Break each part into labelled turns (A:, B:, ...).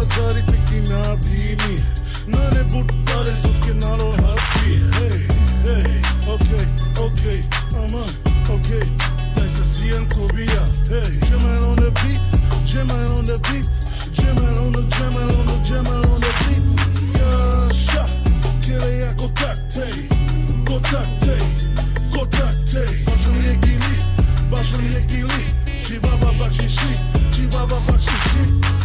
A: Baba सारी तिक्की
B: ना भीनी नन्हे Hey, hey, okay, okay, aman, okay. Thanks to Korea Hey, jamming on the beat, jamming on the beat Jamming on the, jamming on the, jamming on the beat Yasha, kere ja kontaktej Kontaktej, kontaktej Baszem je gili, baszem je gili Chihuahua bakshi shit, Chihuahua bakshi shit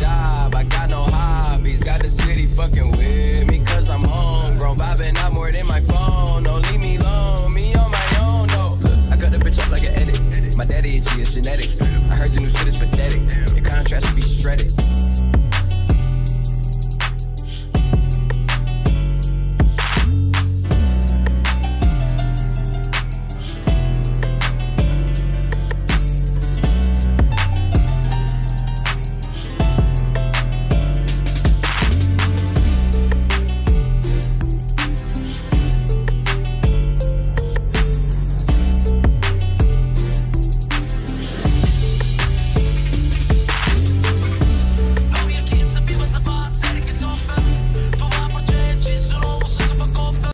B: job. I got no hobbies, got the city fucking with me, cause I'm homegrown. Vibing out more than my phone, don't leave me alone, me on my own, no. Look, I cut the bitch up like an edit. My daddy itchy is genetics. I heard your new shit is pathetic. Your contrast should be shredded.